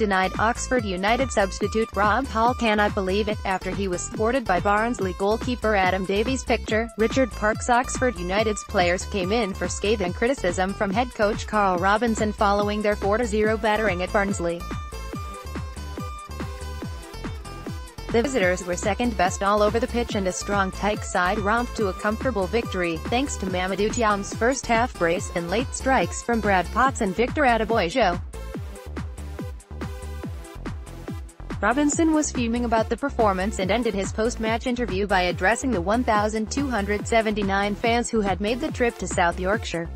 denied Oxford United substitute Rob Hall cannot believe it, after he was thwarted by Barnsley goalkeeper Adam Davies' picture. Richard Parkes Oxford United's players came in for scathing criticism from head coach Karl Robinson following their 4-0 battering at Barnsley. The visitors were second best all over the pitch and a strong Tyke side romped to a comfortable victory, thanks to Mamadou Thiam's first half brace and late strikes from Brad Potts and Victor Adeboyejo. Robinson was fuming about the performance and ended his post-match interview by addressing the 1,279 fans who had made the trip to South Yorkshire.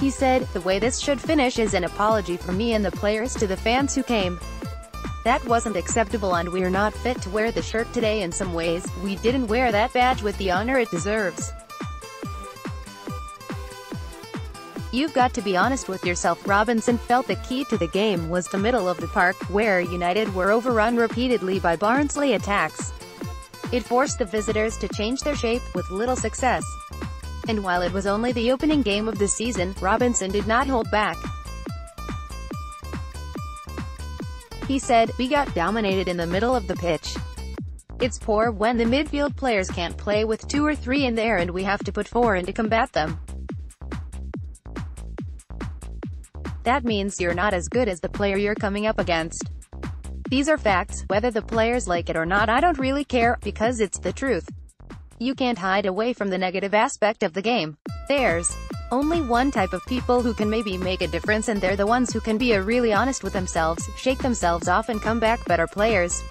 He said, the way this should finish is an apology from me and the players to the fans who came. That wasn't acceptable and we're not fit to wear the shirt today in some ways, we didn't wear that badge with the honor it deserves. You've got to be honest with yourself Robinson felt the key to the game was the middle of the park, where United were overrun repeatedly by Barnsley attacks. It forced the visitors to change their shape, with little success. And while it was only the opening game of the season, Robinson did not hold back. He said, we got dominated in the middle of the pitch. It's poor when the midfield players can't play with two or three in there and we have to put four in to combat them. That means you're not as good as the player you're coming up against. These are facts, whether the players like it or not I don't really care, because it's the truth. You can't hide away from the negative aspect of the game. There's only one type of people who can maybe make a difference and they're the ones who can be a really honest with themselves, shake themselves off and come back better players.